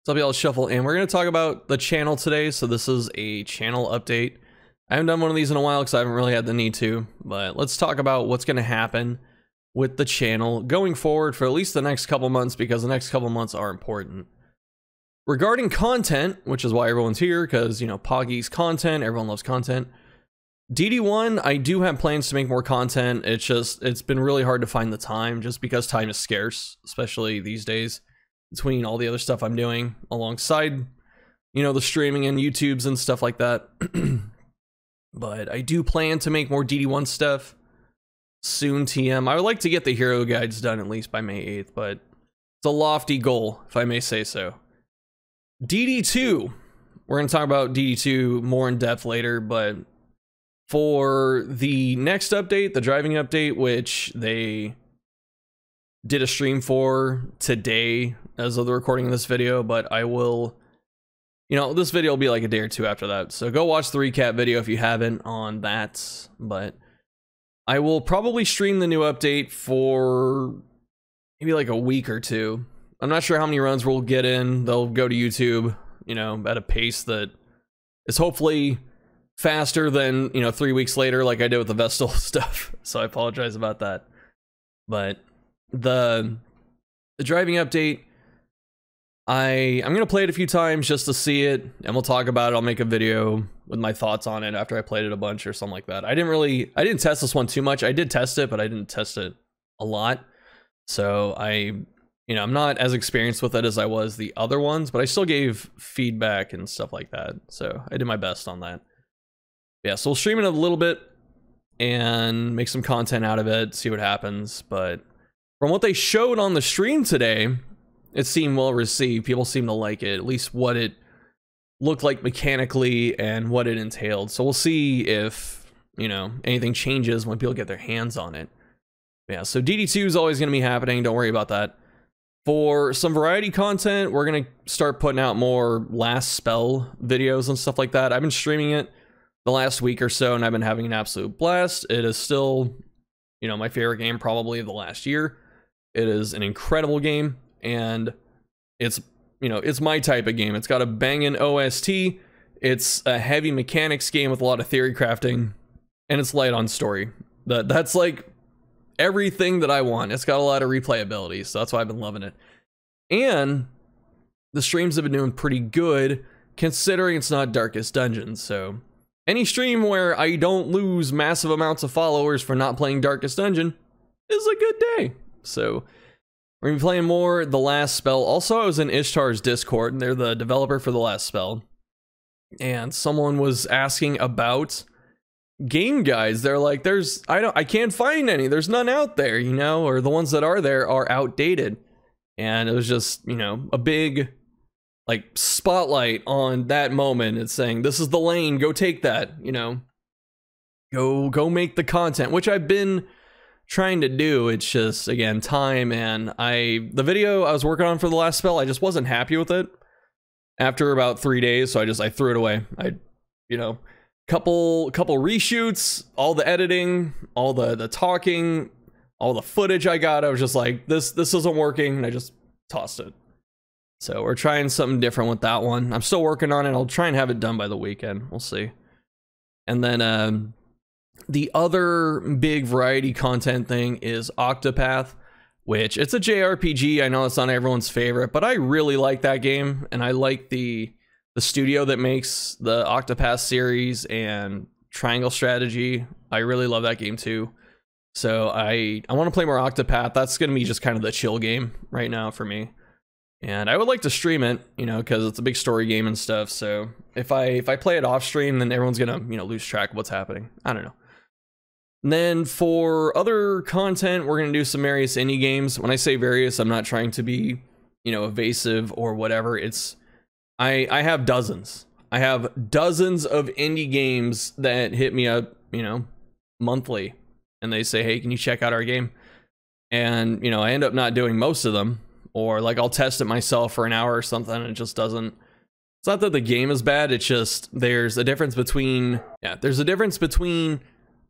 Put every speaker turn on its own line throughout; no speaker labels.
What's up, y'all? Shuffle, and we're going to talk about the channel today. So this is a channel update. I haven't done one of these in a while because I haven't really had the need to, but let's talk about what's going to happen with the channel going forward for at least the next couple months because the next couple months are important. Regarding content, which is why everyone's here, because, you know, Poggy's content, everyone loves content. DD1, I do have plans to make more content. It's just, it's been really hard to find the time just because time is scarce, especially these days between all the other stuff I'm doing alongside, you know, the streaming and YouTubes and stuff like that. but I do plan to make more DD1 stuff soon, TM. I would like to get the hero guides done at least by May 8th, but it's a lofty goal, if I may say so. DD2. We're going to talk about DD2 more in depth later, but for the next update, the driving update, which they did a stream for today as of the recording of this video, but I will, you know, this video will be like a day or two after that. So go watch the recap video if you haven't on that. But I will probably stream the new update for maybe like a week or two. I'm not sure how many runs we'll get in. They'll go to YouTube, you know, at a pace that is hopefully faster than, you know, three weeks later, like I did with the Vestal stuff. So I apologize about that. But the the driving update I I'm gonna play it a few times just to see it, and we'll talk about it. I'll make a video with my thoughts on it after I played it a bunch or something like that. I didn't really I didn't test this one too much. I did test it, but I didn't test it a lot. So I you know I'm not as experienced with it as I was the other ones, but I still gave feedback and stuff like that. So I did my best on that. Yeah, so we'll stream it a little bit and make some content out of it, see what happens. But from what they showed on the stream today, it seemed well received. People seemed to like it, at least what it looked like mechanically and what it entailed. So we'll see if, you know, anything changes when people get their hands on it. Yeah, so DD2 is always going to be happening. Don't worry about that. For some variety content, we're going to start putting out more last spell videos and stuff like that. I've been streaming it the last week or so and I've been having an absolute blast. It is still, you know, my favorite game probably of the last year. It is an incredible game and it's you know it's my type of game. It's got a banging OST. It's a heavy mechanics game with a lot of theory crafting, and it's light on story. That that's like everything that I want. It's got a lot of replayability, so that's why I've been loving it. And the streams have been doing pretty good considering it's not Darkest Dungeon, So any stream where I don't lose massive amounts of followers for not playing Darkest Dungeon is a good day. So we're gonna be playing more The Last Spell. Also, I was in Ishtar's Discord, and they're the developer for The Last Spell. And someone was asking about game guides. They're like, there's I don't I can't find any. There's none out there, you know, or the ones that are there are outdated. And it was just, you know, a big like spotlight on that moment. It's saying, this is the lane, go take that, you know. Go go make the content, which I've been trying to do. It's just again time and I the video I was working on for the last spell, I just wasn't happy with it after about three days, so I just I threw it away. I you know couple couple reshoots, all the editing, all the the talking, all the footage I got, I was just like, this this isn't working, and I just tossed it. So we're trying something different with that one. I'm still working on it. I'll try and have it done by the weekend. We'll see. And then um the other big variety content thing is Octopath, which it's a JRPG. I know it's not everyone's favorite, but I really like that game, and I like the the studio that makes the Octopath series and Triangle Strategy. I really love that game too. So I I want to play more Octopath. That's gonna be just kind of the chill game right now for me. And I would like to stream it, you know, because it's a big story game and stuff. So if I if I play it off stream, then everyone's gonna you know lose track of what's happening. I don't know. Then for other content, we're going to do some various indie games. When I say various, I'm not trying to be, you know, evasive or whatever. It's I I have dozens. I have dozens of indie games that hit me up, you know, monthly and they say, "Hey, can you check out our game?" And, you know, I end up not doing most of them or like I'll test it myself for an hour or something and it just doesn't it's not that the game is bad, it's just there's a difference between yeah, there's a difference between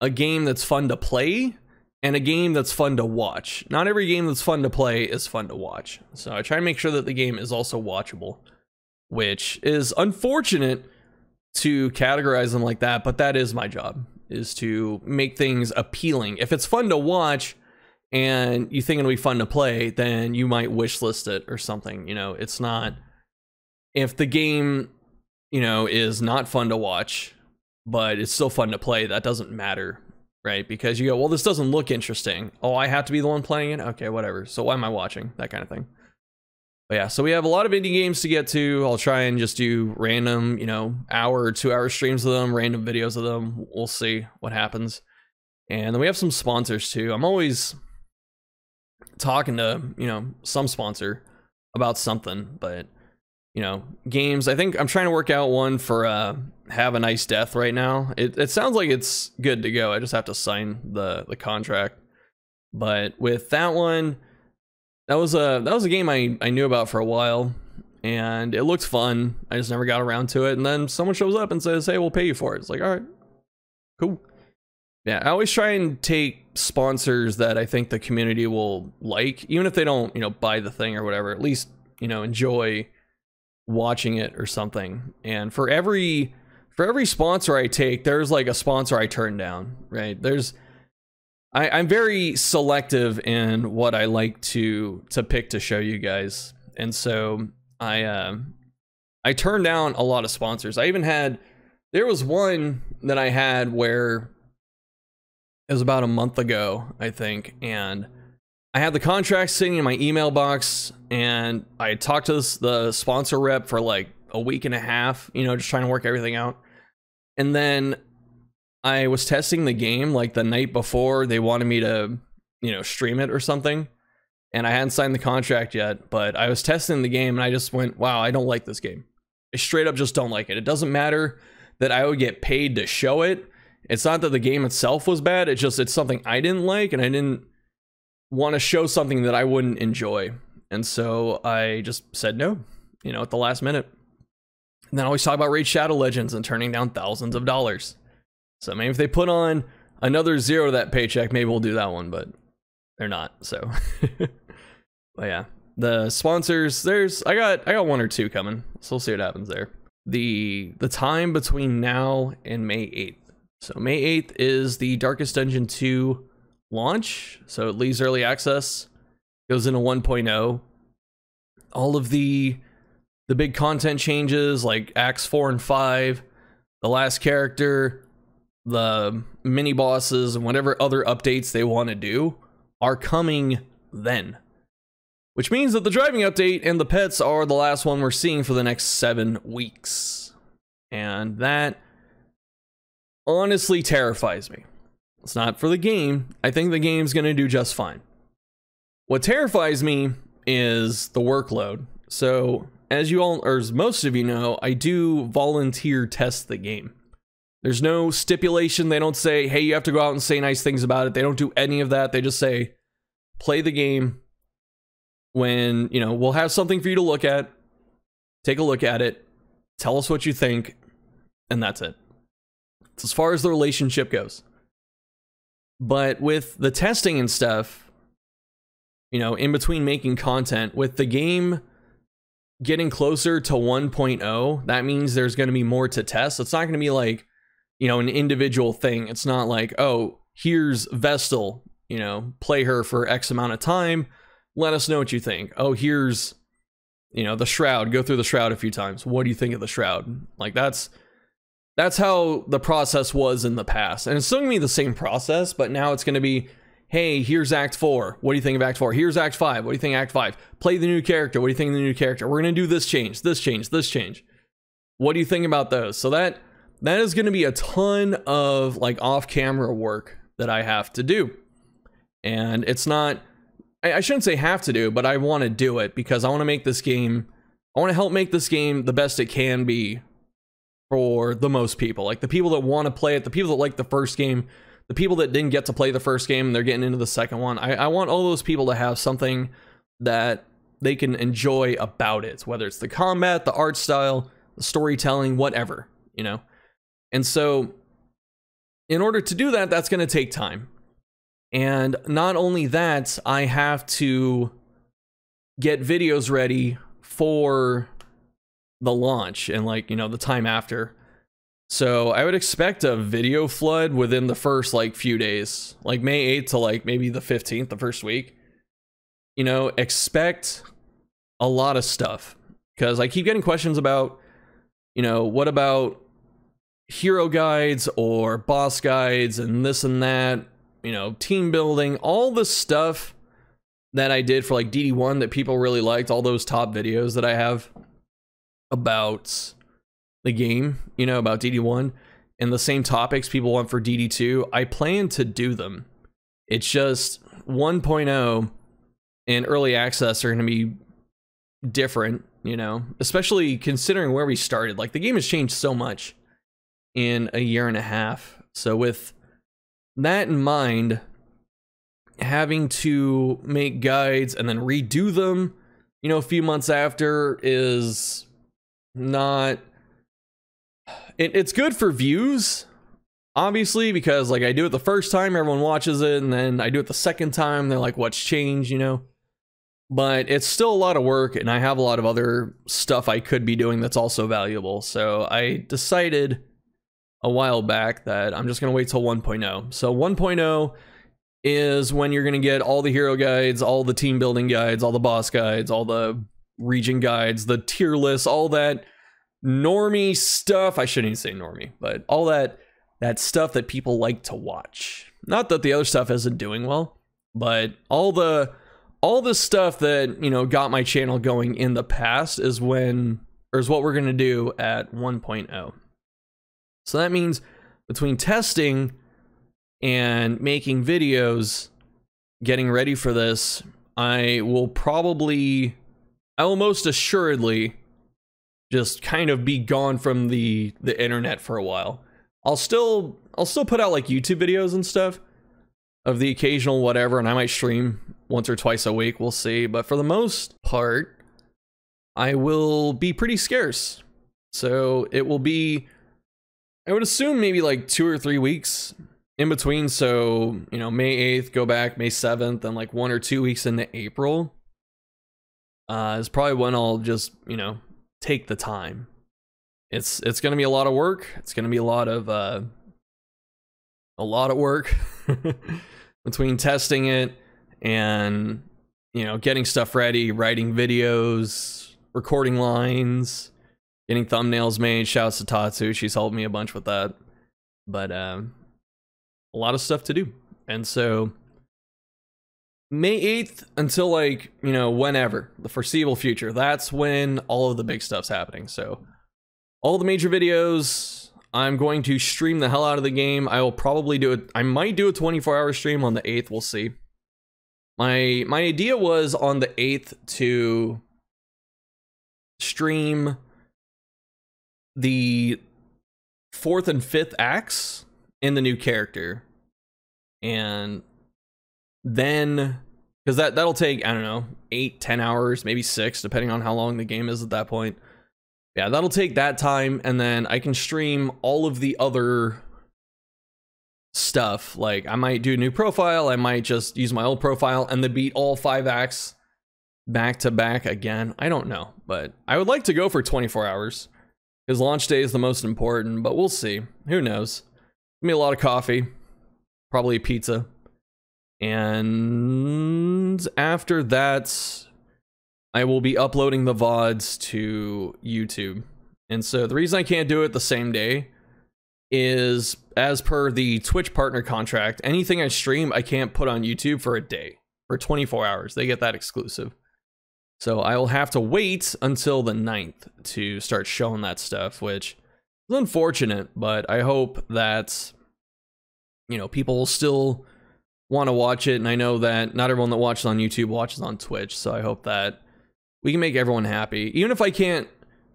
a game that's fun to play and a game that's fun to watch. Not every game that's fun to play is fun to watch. So I try to make sure that the game is also watchable, which is unfortunate to categorize them like that, but that is my job is to make things appealing. If it's fun to watch and you think it'll be fun to play, then you might wish list it or something. You know, it's not if the game, you know, is not fun to watch, but it's still fun to play, that doesn't matter, right? Because you go, well, this doesn't look interesting. Oh, I have to be the one playing it? Okay, whatever. So why am I watching? That kind of thing. But yeah, so we have a lot of indie games to get to. I'll try and just do random, you know, hour or two hour streams of them, random videos of them. We'll see what happens. And then we have some sponsors too. I'm always talking to, you know, some sponsor about something, but you know, games. I think I'm trying to work out one for uh have a nice death right now. It it sounds like it's good to go. I just have to sign the the contract. But with that one, that was a that was a game I, I knew about for a while and it looked fun. I just never got around to it. And then someone shows up and says, Hey, we'll pay you for it. It's like, all right, cool. Yeah, I always try and take sponsors that I think the community will like, even if they don't, you know, buy the thing or whatever, at least, you know, enjoy watching it or something. And for every for every sponsor I take, there's like a sponsor I turn down, right? There's I, I'm very selective in what I like to to pick to show you guys, and so I uh, I turned down a lot of sponsors. I even had there was one that I had where it was about a month ago, I think, and I had the contract sitting in my email box, and I talked to this, the sponsor rep for like a week and a half, you know, just trying to work everything out, and then I was testing the game like the night before they wanted me to, you know, stream it or something. And I hadn't signed the contract yet, but I was testing the game and I just went, wow, I don't like this game. I straight up just don't like it. It doesn't matter that I would get paid to show it. It's not that the game itself was bad. It's just, it's something I didn't like and I didn't want to show something that I wouldn't enjoy. And so I just said no, you know, at the last minute. And then I always talk about Raid Shadow Legends and turning down thousands of dollars. So maybe if they put on another zero to that paycheck, maybe we'll do that one, but they're not. So, but yeah, the sponsors. There's I got I got one or two coming, so we'll see what happens there. The the time between now and May 8th. So May 8th is the Darkest Dungeon 2 launch. So it leaves early access, goes into 1.0. All of the the big content changes like Acts 4 and 5, the last character, the mini bosses and whatever other updates they want to do are coming then. Which means that the driving update and the pets are the last one we're seeing for the next seven weeks. And that honestly terrifies me. It's not for the game. I think the game's going to do just fine. What terrifies me is the workload. So, as you all, or as most of you know, I do volunteer test the game. There's no stipulation. They don't say, hey, you have to go out and say nice things about it. They don't do any of that. They just say, play the game. When, you know, we'll have something for you to look at. Take a look at it. Tell us what you think. And that's it. It's as far as the relationship goes. But with the testing and stuff, you know, in between making content, with the game getting closer to 1.0, that means there's going to be more to test. It's not going to be like, you know, an individual thing. It's not like, oh, here's Vestal, you know, play her for X amount of time. Let us know what you think. Oh, here's, you know, the Shroud. Go through the Shroud a few times. What do you think of the Shroud? Like that's that's how the process was in the past. And it's still gonna be the same process, but now it's gonna be, hey, here's Act 4. What do you think of Act 4? Here's Act 5. What do you think Act 5? Play the new character. What do you think of the new character? We're gonna do this change, this change, this change. What do you think about those? So that that is going to be a ton of like off camera work that I have to do. And it's not, I, I shouldn't say have to do, but I want to do it because I want to make this game, I want to help make this game the best it can be for the most people. Like the people that want to play it, the people that like the first game, the people that didn't get to play the first game, and they're getting into the second one. I, I want all those people to have something that they can enjoy about it, whether it's the combat, the art style, the storytelling, whatever, you know? And so, in order to do that, that's going to take time. And not only that, I have to get videos ready for the launch and like, you know, the time after. So I would expect a video flood within the first like few days, like May 8th to like maybe the 15th, the first week. You know, expect a lot of stuff because I keep getting questions about, you know, what about hero guides or boss guides and this and that, you know, team building, all the stuff that I did for like DD1 that people really liked, all those top videos that I have about the game, you know, about DD1 and the same topics people want for DD2, I plan to do them. It's just 1.0 and early access are going to be different, you know, especially considering where we started. Like the game has changed so much in a year and a half. So with that in mind, having to make guides and then redo them, you know, a few months after is not it, it's good for views obviously because like i do it the first time everyone watches it and then i do it the second time they're like what's changed? you know? But it's still a lot of work and i have a lot of other stuff i could be doing that's also valuable. So i decided a while back that i'm just going to wait till 1.0 so 1.0 is when you're going to get all the hero guides all the team building guides all the boss guides all the region guides the tier lists all that normie stuff. I shouldn't even say normie, but all that that stuff that people like to watch. Not that the other stuff isn't doing well, but all the all the stuff that, you know, got my channel going in the past is when or is what we're going to do at 1.0. So that means between testing and making videos, getting ready for this, I will probably I will most assuredly just kind of be gone from the the internet for a while. I'll still I'll still put out like YouTube videos and stuff of the occasional whatever and I might stream once or twice a week, we'll see, but for the most part I will be pretty scarce. So it will be I would assume maybe like 2 or 3 weeks in between so, you know, May 8th go back May 7th and like 1 or 2 weeks into April uh, is probably when I'll just, you know, take the time. It's it's to be a lot of work. It's to be a lot of uh, a lot of work between testing it and you know getting stuff ready, writing videos, recording lines, getting thumbnails made. Shouts to Tatsu, she's helped me a bunch with that. But um, a lot of stuff to do, and so May 8th until like, you know, whenever, the foreseeable future. That's when all of the big stuff's happening. So, all the major videos, I'm going to stream the hell out of the game. I will probably do it. I might do a 24 hour stream on the 8th. We'll see. My my idea was on the 8th to stream the fourth and fifth acts in the new character. And then because that that'll take i don't know eight ten hours maybe six depending on how long the game is at that point. Yeah that'll take that time and then i can stream all of the other stuff. Like i might do a new profile i might just use my old profile and then beat all five acts back to back again. I don't know but i would like to go for 24 hours because launch day is the most important but we'll see. Who knows? Give me a lot of coffee. Probably pizza and after that, I will be uploading the VODs to YouTube. And so the reason I can't do it the same day is as per the Twitch partner contract, anything I stream, I can't put on YouTube for a day, for 24 hours. They get that exclusive. So I will have to wait until the 9th to start showing that stuff, which is unfortunate, but I hope that, you know, people will still want to watch it, and I know that not everyone that watches on YouTube watches on Twitch, so I hope that we can make everyone happy. Even if I can't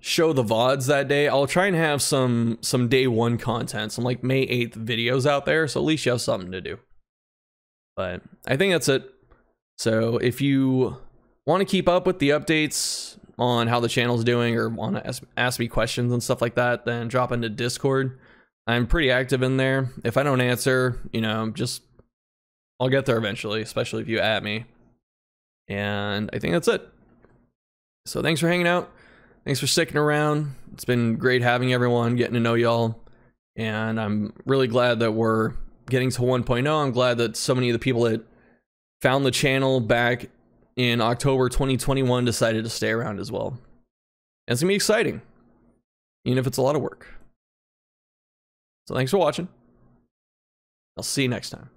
show the VODs that day, I'll try and have some some day one content, some like May 8th videos out there, so at least you have something to do. But I think that's it. So if you want to keep up with the updates on how the channel's doing or want to ask, ask me questions and stuff like that, then drop into Discord. I'm pretty active in there. If I don't answer, you know, just I'll get there eventually, especially if you at me. And I think that's it. So thanks for hanging out. Thanks for sticking around. It's been great having everyone, getting to know y'all. And I'm really glad that we're getting to 1.0. I'm glad that so many of the people that found the channel back in October 2021 decided to stay around as well. And it's gonna be exciting, even if it's a lot of work. So thanks for watching. I'll see you next time.